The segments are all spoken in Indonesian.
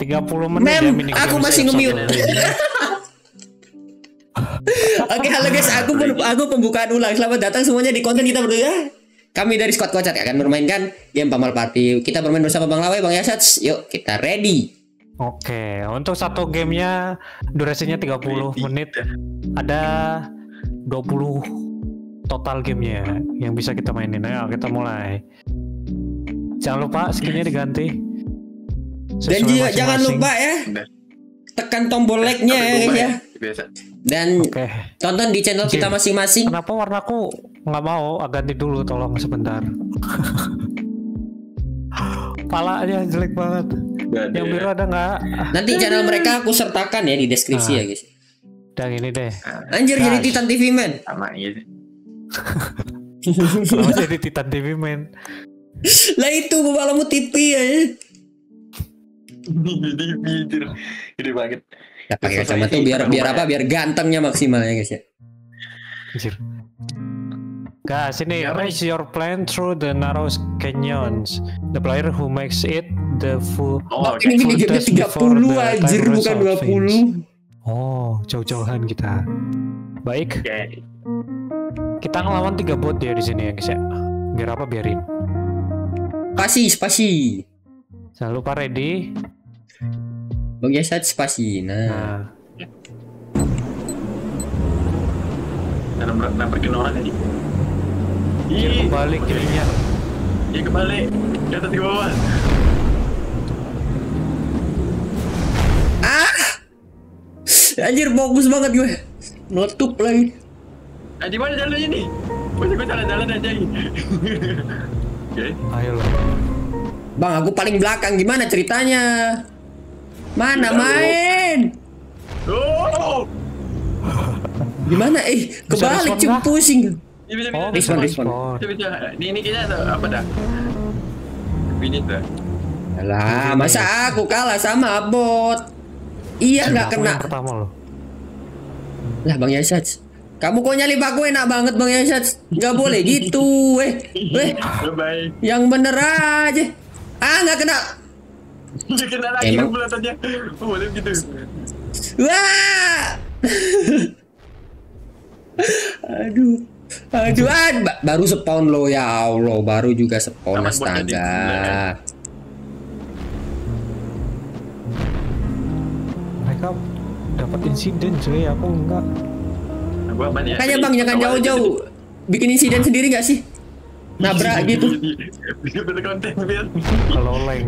30 menit Mem, ya mini aku masih nge-mute. ini. Oke, halo guys, aku aku pembukaan ulang. Selamat datang semuanya di konten kita berdua. Kami dari Squad Kocat akan bermainkan game Pamal Party. Kita bermain bersama Bang Lawe, Bang Yasats. Yuk, kita ready. Oke, untuk satu gamenya durasinya 30 menit. Ada 20 total gamenya yang bisa kita mainin. Ayo kita mulai. Jangan lupa skinnya diganti. Dan juga jangan lupa ya, tekan tombol like-nya ya guys ya. Biasa. Dan Oke. tonton di channel kita Jim. masing-masing. Kenapa warnaku nggak mau? Ganti dulu, tolong sebentar. Palanya jelek banget. Gak ada. Yang biru ada nggak? Nanti channel mereka aku sertakan ya di deskripsi Ah. ya guys. Dan ini deh. Anjir jadi Guys. Titan TV man. Sama. Kenapa jadi Titan TV men? lah itu kepalamu TV ya. Jadi pinggir. Gede banget. Ya pakai kacamata tuh biar biar apa? Biar gantengnya maksimal ya guys ya. Anjir. Guys, ini Ya, race your plane through the narrow canyons. The player who makes it the full Oh, ini gini game Footage before 30 the anjir bukan result 20. Oh, jauh-jauhan kita. Baik, oke. kita ngelawan tiga bot ya di sini ya guys ya. Biar apa biarin. Spasi, spasi. Jangan lupa ready. Bang Yasat spasi. Nah, Nah, Nabrak nabrakin orang tadi. Ih, kembali kirinya. Iya kebalik. Di atas di bawah. anjir fokus banget gue. Nutup lagi. Ah, di mana jalannya nih? Gue jalan-jalan aja. Oke. Ayo lah. Bang, aku paling belakang gimana ceritanya? Mana main? Oh. Gimana? Eh, kebalik cuma pusing. Oh. Respon, bisa respon. Ini ini kita apa dah? Ini tuh. Alah, masa aku kalah sama bot? Iya nggak kena. pertama loh. Lah Bang Yasat. Kamu kok nyalip aku enak banget Bang Yasat. Nggak boleh gitu. Eh, eh, Bye. yang bener aja. Ah, nggak kena. Dia kena lagi Emang? bulatannya. Oh, boleh gitu. Wah. Aduh. Aduh, ah, ba- baru spawn lo ya Allah, baru juga spawn astaga. Mereka dapat insiden cuy, aku enggak. Nah, ya. Makanya Bang jangan jauh-jauh. Bikin insiden sendiri gak sih? Nabrak gitu. Bikin bener konten biar. Kalau leng.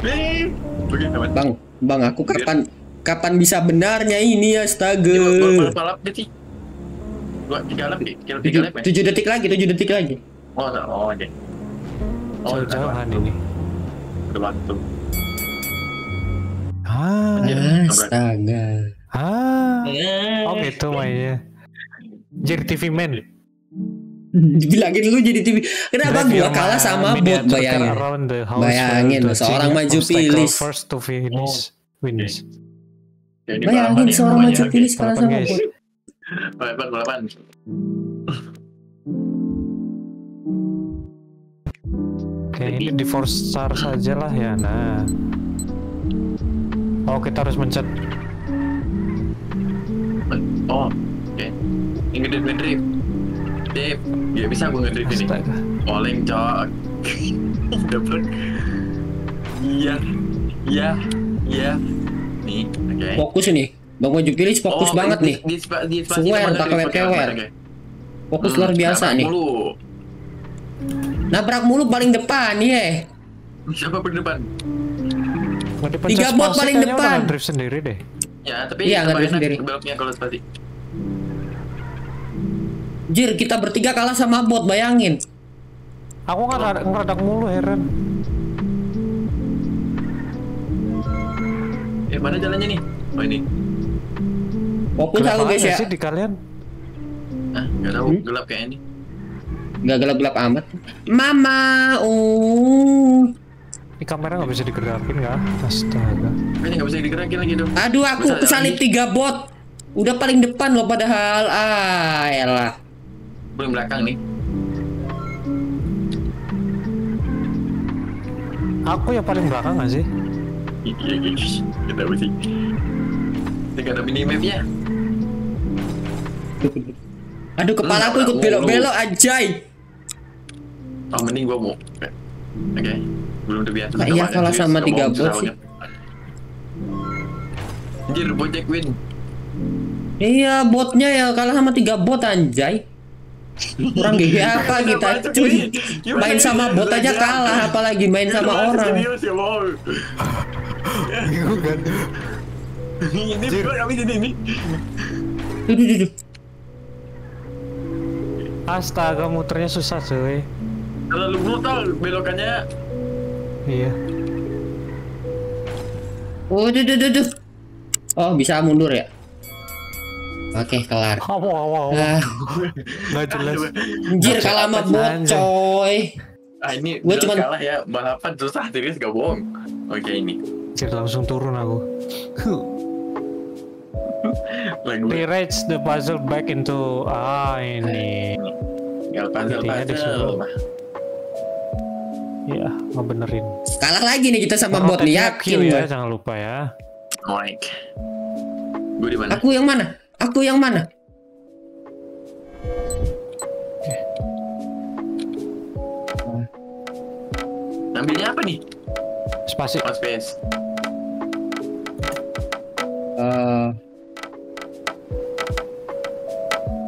Nih. Oke, aman. Bang, Bang aku kapan kapan bisa benarnya ini ya astaga. Dua tiga lap, tiga lap, tiga Tujuh, lap ya. tujuh detik lagi, tujuh detik lagi. Oh, oh, oke. Oh, ini. Udah waktu. Ah. Astaga. ah. Oh gitu mainnya. Jadi TV man. Dibilangin lu jadi TV. Kenapa gua kalah sama bot bayangin? house Bayangin, seorang maju finish. First to finish wins. Ya, ini Bayangin ya, seorang maju finish kalah sama bot. Balapan, balapan. Oke, ini di four star saja lah ya. Nah. Oh, kita harus mencet. Oh, oke. Ini ngedrift Dave, gak bisa gue ngedrift ini. Oleng cok. Dapat. Iya, iya, iya. Nih, oke. Fokus ini. Bang Maju Pilih fokus Oh, banget di- nih. Di, di, di, spasi Suwer, sama tak kewer-kewer. Fokus Hmm, luar biasa nih. Mulu. Nabrak mulu paling depan ya. Siapa paling depan? Nggak Tiga bot paling depan. ngedrift sendiri deh. Ya, tapi Iya, ngedrift enak sendiri. beloknya kalau spasi. Jir, kita bertiga kalah sama bot, bayangin. Aku nggak ngeradak, ngeradak mulu heran. Eh, mana jalannya nih? Oh, ini. Fokus aku guys ya. sih di kalian. Ah, nggak tahu, Hmm? gelap kayak ini. Gak gelap-gelap amat. Mama, uh. Di kamera nggak bisa digerakin nggak? Astaga. Kayaknya nggak bisa digerakin lagi tuh. Aduh, aku Masa kesalip tiga bot. Udah paling depan loh padahal. Ah, elah. Belum belakang nih. Aku yang paling belakang gak sih? Iya, iya, iya. Kenapa sih? Ini ada minimapnya. Aduh kepala aku ikut belok-belok anjay. Oh, mending gua mau. Oke. Belum terbiasa. Nah, iya, kalah sama tiga bot sih. Anjir, Bojack win. Iya botnya ya kalah sama tiga bot anjay. Kurang GG apa kita cuy. Main sama bot aja kalah apalagi main sama orang. Ya, mau. Ini duh. Astaga muternya susah cuy. Terlalu brutal belokannya. Iya. Oh, duh, duh. Oh, bisa mundur ya? Oke, kelar. Wow, wow, wow. Ah, Nggak jelas. anjir kalah sama bot, coy. Ah ini Gua cuman- kalah ya balapan susah serius gak bohong. Oke ini Anjir, langsung turun aku. lagu Rearrange the puzzle back into ah ini. tinggal puzzle puzzle. Iya, ngebenerin. Kalah lagi nih kita sama bot nih, yakin ya, gue. jangan lupa ya. Mike. Gue di mana? Aku yang mana? Aku yang mana? Ambilnya apa nih? Spasi. Oh space. Eh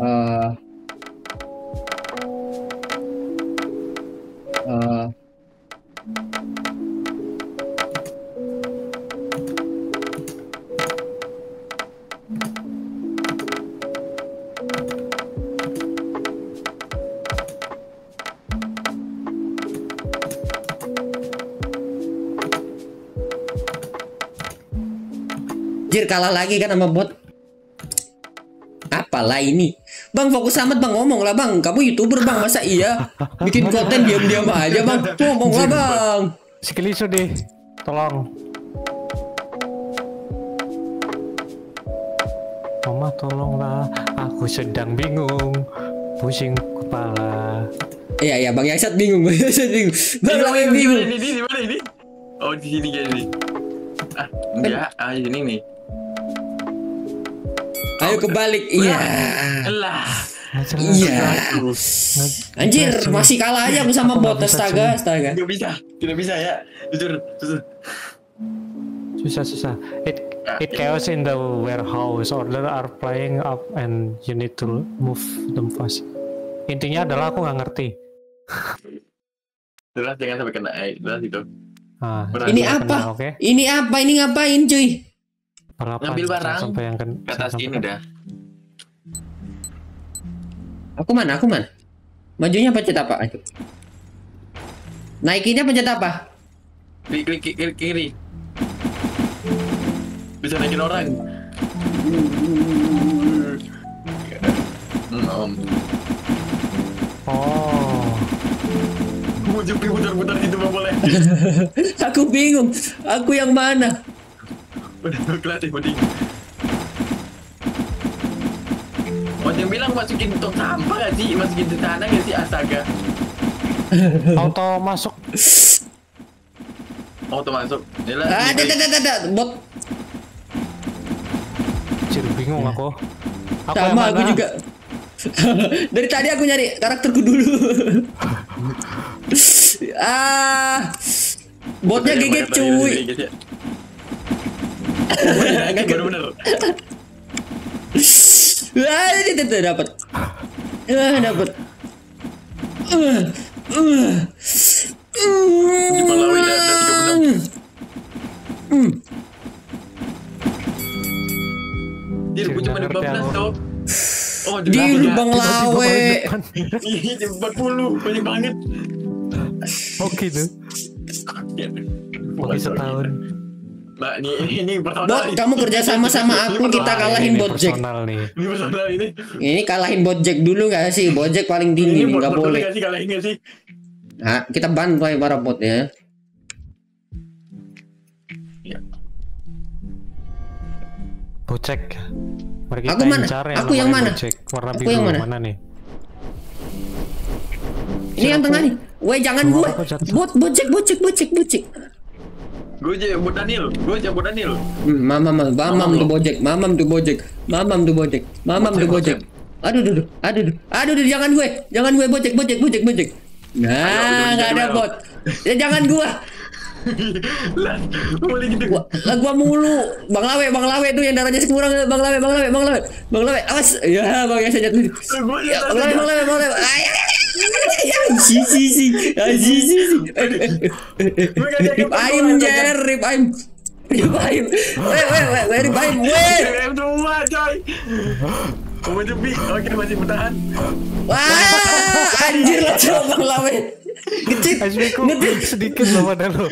eh kalah lagi kan sama bot. Apalah ini? Bang fokus amat bang ngomong lah bang. Kamu youtuber bang masa iya? Bikin konten diam-diam aja bang. Ngomong lah bang. Si Keliso deh. Tolong. Mama tolonglah, aku sedang bingung, pusing kepala. Iya iya bang Yaksat bingung. Bang Yaksat bingung. Bang Di lagi bingung. mana, Di mana ini? Oh di sini kayak ini. Ah enggak, ah di sini nih. Ayo kebalik. Iya. Jelas. Iya. Anjir masih kalah aja aku sama bot. Astaga astaga. Gak bisa, tidak bisa ya. Jujur, jujur. susah susah it it chaos in the warehouse order are flying up and you need to move them fast intinya adalah aku nggak ngerti Jelas jangan sampai kena eh, jelas itu. ah, Ini apa? kena, oke Ini apa? Ini ngapain cuy? Balapan Ngambil barang. sampai yang Ke atas sampai- ini dah. Aku mana? Aku mana? Majunya pencet apa? Aduh. Naikinnya pencet apa? Klik klik klik klik kiri. Bisa naikin orang. Oh gitu. Aku bingung. Aku yang mana? Udah kelatih mending. Oh, yang bilang masukin tong sampah gak sih? Masukin ke tanah gak sih? Astaga. auto masuk Auto masuk. Yalah. Ah, ada, ada, ada. Bot. Cir, bingung aku aku Sama aku juga. Dari tadi aku nyari karakterku dulu. ah. Botnya mana cuy. Agak- Baru bener. Ah, ini tuh dapat. Ah, dapat. Di Malawi ada ada tiga benang. Dia Cir, punya cuma nggak ngerti 15 aku. tau. Oh, Di delapan. lubang Tiba-tiba lawe. paling depan. Iya, jam 40 banyak banget. oh gitu Oke setahun Nah, ini ini, ini personal. Bot, nih. kamu kerja sama sama Ini aku, kita personal. kalahin ini bot Jack. personal nih Ini personal ini. Ini kalahin bot Jack dulu gak sih? Bot Jack paling Ini tinggi nih, bot nggak bot boleh. nggak sih kalahin nggak sih? Nah, kita bantu ya para botnya. Iya. Bocek. Mari kita Aku mana? incar Aku yang mana? Bocek. Warna Aku biru yang mana? mana nih? Ini yang tengah nih. Weh jangan gue. Bot bocek bocek bocek bocek. Gue aja buat Daniel. Gue aja buat Daniel. Hmm, mamam mamam mamam tuh bocek, mamam tuh bocek, mamam tuh bocek, mamam tuh bocek. Aduh, aduh, aduh, aduh, aduh, aduh, jangan gue, jangan gue bocek, bocek, bocek. Ayo, Nah, nggak ada bot. Ya jangan gua. Lah, boleh gitu. Gua, lah gua mulu. Bang Lawe, Bang Lawe tuh yang darahnya kurang. Bang Lawe, Bang Lawe, Bang Lawe. Bang Lawe, awas. Ya, Bang ya saja tuh. Gue Ya, Bang Lawe, Bang Lawe, Bang Lawe. Ay, si si si. Ay, si si si. Rip aim jer, rip aim. Rip aim. Weh, weh, weh, weh, rip aim. Weh. M dua coy. Kamu tepi. Oke masih bertahan. Wah, anjir lah coba Bang Lawe. Ngecit, ngecit. sedikit loh pada lo.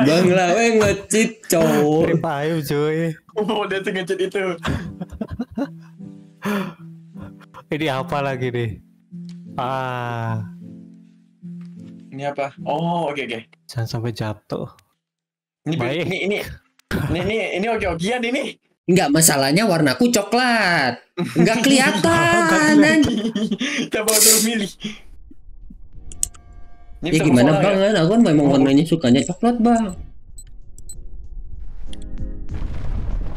Bang Lawe ngecit, cowok. Ayo cuy. Oh dia sengaja itu. Ini apa lagi nih? Ah, Ini apa? Oh oke oke. jangan sampai jatuh. Ini Baik. ini ini. Ini ini ini oke okean ini. Enggak masalahnya warnaku coklat. Enggak kelihatan. Coba terus milih. Ini Ya gimana bang ya? kan aku kan memang warnanya sukanya coklat bang.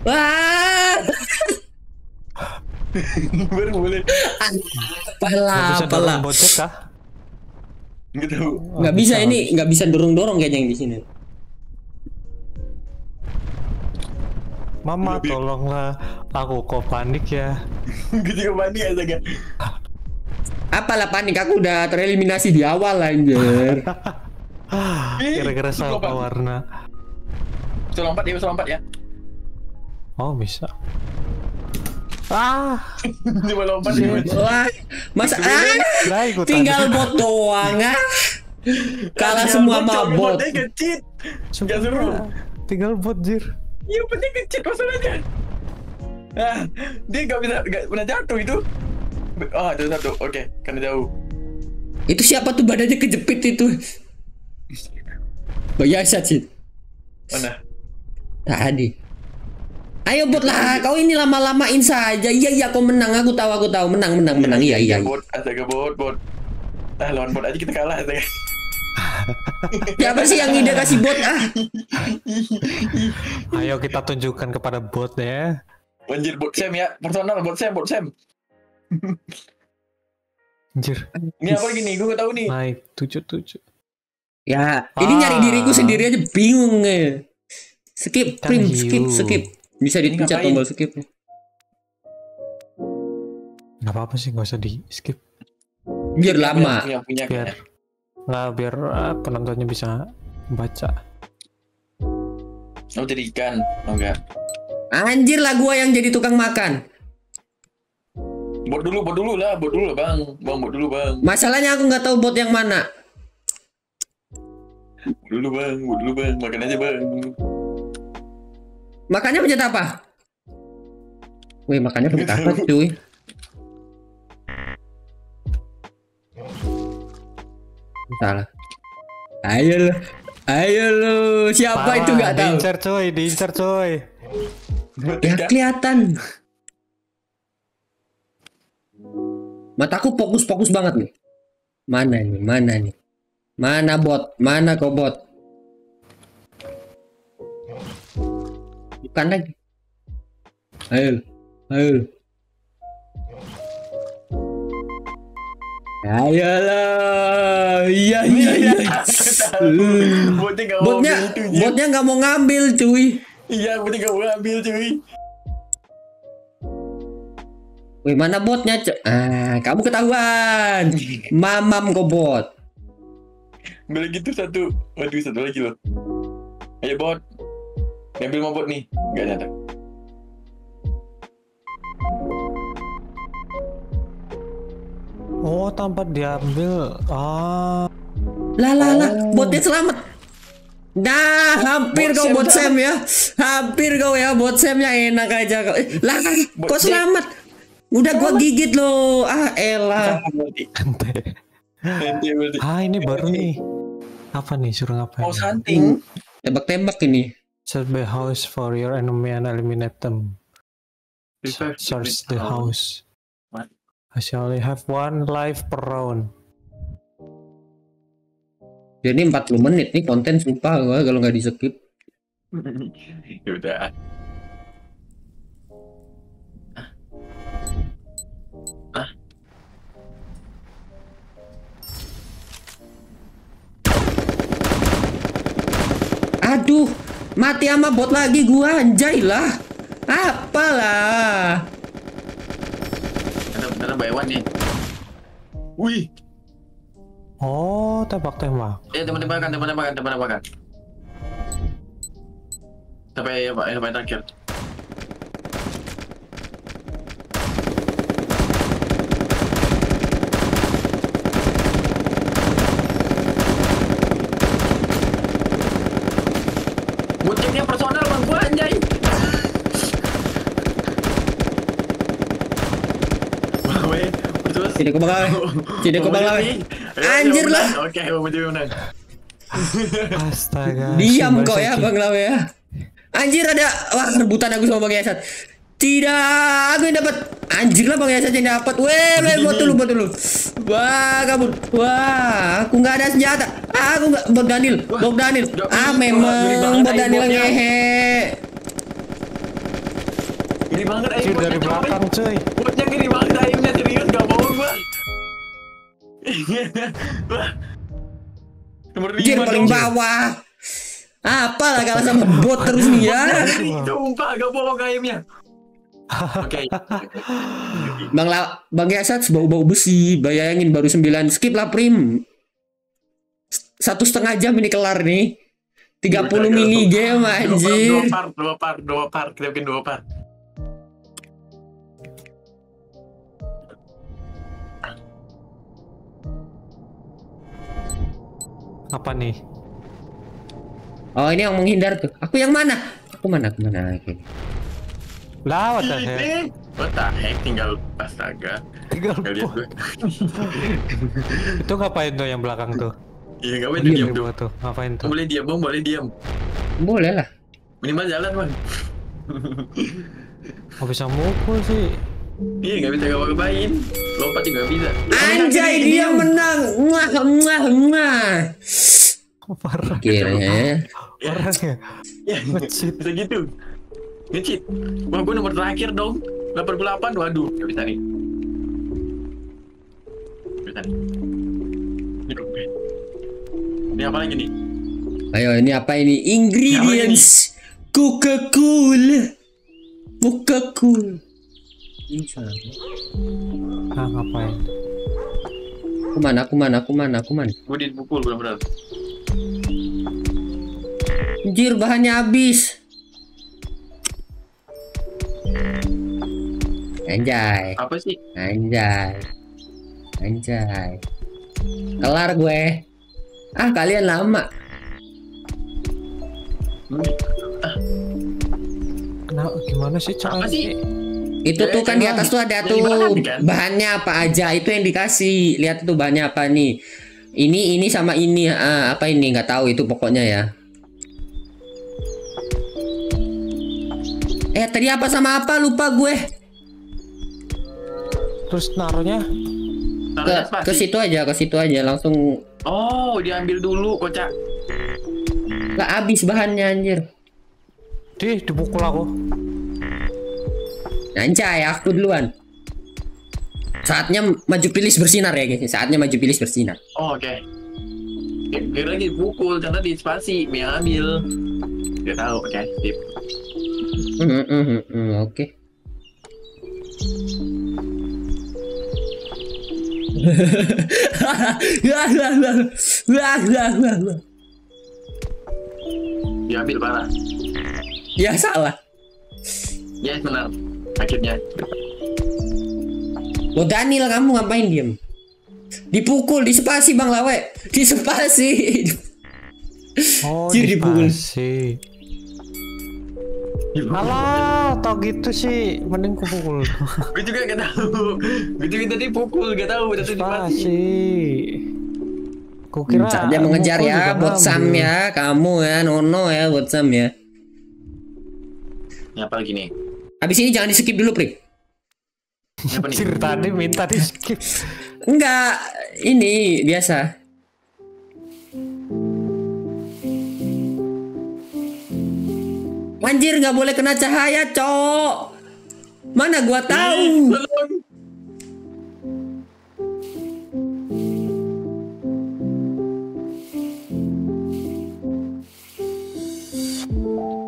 Wah, Baru boleh. apalah, apalah. bocek kah? Nggak tahu. Nggak bisa ini, nggak bisa dorong dorong kayaknya yang di sini. Mama tolonglah, aku kok panik ya. Gue juga mandi aja kan. Apalah panik aku udah tereliminasi di awal anjir. Kira-kira sama lompat. warna. Bisa lompat ya, bisa lompat ya. Oh bisa. Ah, Coba lompat ya. Wah, masa ah, tinggal bot doang ah. Kalah semua sama bot. Nggak seru. Tinggal bot jir. Iya, botnya kecil masalahnya. Ah, dia nggak bisa, nggak pernah jatuh itu. Ah, ada satu. Oke, karena jauh. Itu siapa tuh badannya kejepit itu? Biasa sih. Mana? Tadi. Ayo bot lah, kau ini lama-lamain saja. Iya iya, kau menang. Aku tahu, aku tahu. Menang, menang, menang. Iya iya. iya. Bot, astaga bot, bot. Ah, lawan bot aja kita kalah astaga. Siapa sih yang ide kasih bot ah? Ayo kita tunjukkan kepada bot ya. Anjir bot Sam ya, personal bot Sam, bot Sam. Anjir, Ini apa lagi nih? Gue nggak tahu nih. naik tujuh tujuh. Ya, ini Ah. nyari diriku sendiri aja bingung ya. Skip, Kan hiu. skip, skip. Bisa Ini dipencet tombol skip. Gak apa-apa sih, gak usah di skip. Biar lama. Punya, Biar nggak biar ah, penontonnya bisa baca. Oh jadi ikan, oh enggak. Anjir lah gua yang jadi tukang makan. Bot dulu, bot dulu lah, bot dulu lah bang, bang bot dulu bang, Masalahnya aku nggak tahu bot yang mana. bot dulu bang, bot dulu bang, makan aja bang. Makannya pencet apa? Wih, makannya pencet apa cuy? Salah. Ayo lo, ayo lo. Siapa Parah, itu nggak tahu? Diincar coy, diincar coy. Ya ikan. kelihatan. Mataku fokus-fokus banget nih. Mana nih? Mana nih? Mana bot? Mana kau bot? Bukan lagi. Ayo, ayo. Ayolah. Iya, iya, iya. Botnya nggak mau Botnya, nggak mau ngambil, cuy. Iya, botnya nggak mau ambil cuy. Wih, mana botnya? Cok? Ah, kamu ketahuan. Mamam kau bot. Lagi tuh satu, waduh satu lagi loh. Ayo bot, ambil mau bot nih, nggak nyata. Oh, tanpa diambil. Ah, Lah lah lah, botnya selamat. Nah, hampir Bot kau Sam bot Sam ya. Hampir kau ya bot Samnya enak aja kau. Eh, lah, Sam. selamat. Udah gua gigit loh. Ah, elah. Ente. Ah, ini baru nih. Apa nih suruh ngapain? Mau hunting. Tembak-tembak ini. Search the house for your enemy and eliminate them. Search the Oh. house. I shall only have one life per round. Jadi 40 menit nih konten sumpah gua kalau nggak di skip. ya Aduh, mati sama bot lagi gua anjay lah. Apalah. Ada ada buy one nih. Wih, Oh, tembak-tembak. eh teman tembakan, teman tembakan, teman tembakan. Sampai apa? Sampai terakhir. Bootcampnya personal bang gua anjay. Wah, weh, Sini aku bakal. Sini aku bakal. Anjir lah. Oke, mau jadi menang. Astaga. Diam kok ya. Bang Lawe ya. Anjir ada wah rebutan aku sama Bang Yasat. Tidak, aku yang dapat. Anjir lah Bang Yasat yang dapat. Weh, weh, buat dulu, buat dulu. Wah, kabur. Wah, aku nggak ada senjata. Aku nggak Bang Daniel, Bang Daniel. Nggak Ah, memang Bang aimbotnya. ngehe. Ngeri banget Cuy, aimnya. dari belakang cuy. Botnya ngeri banget aimnya serius gak bohong gua. Nomor lima paling bawah. Apalah kalau sama bot terus nih ya. Sumpah gak bohong aimnya. Oke. Bang La Bang Yasat bau-bau besi. Bayangin baru 9 skip lah prim. Satu setengah jam ini kelar nih. 30 mini game Dua anjir. part, dua part, dua part, kita bikin dua part. Apa nih? Oh ini yang menghindar tuh. Aku yang mana? Aku mana? Aku mana? Oke. Lah, what the? Eh, What the heck, tinggal astaga. Tinggal Gak lihat gue. Itu ngapain tuh yang belakang tuh? Iya, gak boleh Diam, tuh. tuh. Ngapain tuh? Boleh diam, bang, boleh diam. Boleh lah. Minimal jalan, bang. Nggak bisa mukul sih. Iya, gak bisa ngapa-ngapain. Lompat juga bisa. Anjay dia menang. Muah muah muah. Parah. Kira Orangnya. Ya, Nge-cheat. bisa gitu. Ngecit. Wah, gue nomor terakhir dong. 88, waduh. Gak bisa nih. Bisa nih. Ini. Ini apa lagi nih? Ayo ini apa ini? Ingredients. Coca Cola. Cola. Ah, ngapain? Aku mana? Aku mana? Aku mana? Aku mana? Gue dipukul benar-benar. Anjir bahannya habis. Anjay, Apa sih? anjay. Anjay. Kelar gue. Ah, kalian lama. Kenapa? Gimana sih Apa caranya? sih? Itu tuh kan di atas tuh ada tuh kan? bahannya apa aja itu yang dikasih. Lihat tuh bahannya apa nih. Ini ini sama ini ah, apa ini nggak tahu itu pokoknya ya. Eh tadi apa sama apa lupa gue. Terus naruhnya? Ke Taruhnya ke situ aja, ke situ aja langsung Oh, diambil dulu, kocak. nggak habis bahannya anjir. Di, dipukul aku. Anjay, aku duluan. Saatnya maju pilih bersinar ya guys. Saatnya maju pilih bersinar. Oh, oke. Kira lagi dipukul, ternyata di spasi, ambil. Tahu, oke. Hmm, hmm, hmm, hmm, Oke. Wah, wah, wah. Wah, wah, wah, wah. Diambil parah. Ya salah. Yes, benar. Akhirnya. Lo Daniel kamu ngapain diem? Dipukul di spasi Bang Lawe. Di spasi. Oh, Jadi dipukul. dipasi. Alah, tau gitu sih. Mending kupukul. Gue juga gak tahu. Gue juga tadi pukul, gak tahu. Tadi dipati. Dipasi. Kukira Saatnya mengejar ya, buat Sam ya, kamu ya, Nono ya, buat Sam ya. Ini apa lagi nih? Habis ini jangan di skip dulu, Pri. Apa nih? Anjir tadi minta di skip. Enggak, ini biasa. Anjir nggak boleh kena cahaya, cok. Mana gua tahu?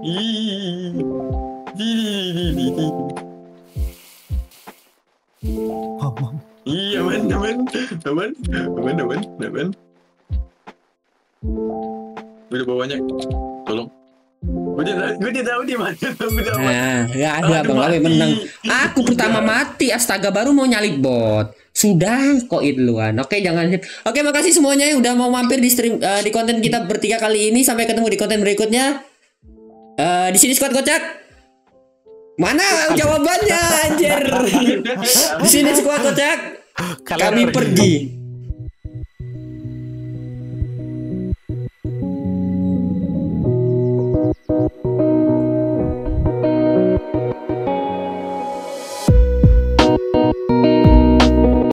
Ih. Iya, aman, aman, aman, aman, aman, aman. Gue udah banyak. Tolong. Gue tidak, gue tidak tahu di mana. Nah, nggak ada Aduh, bang Lawe mati. menang. Aku pertama mati, astaga baru mau nyalip bot. Sudah kok duluan. Oke jangan. Oke makasih semuanya yang udah mau mampir di stream eh, di konten kita bertiga kali ini. Sampai ketemu di konten berikutnya. Eh di sini squad kocak. Mana jawabannya anjir? di sini squad kocak. Kalian Kami pergi.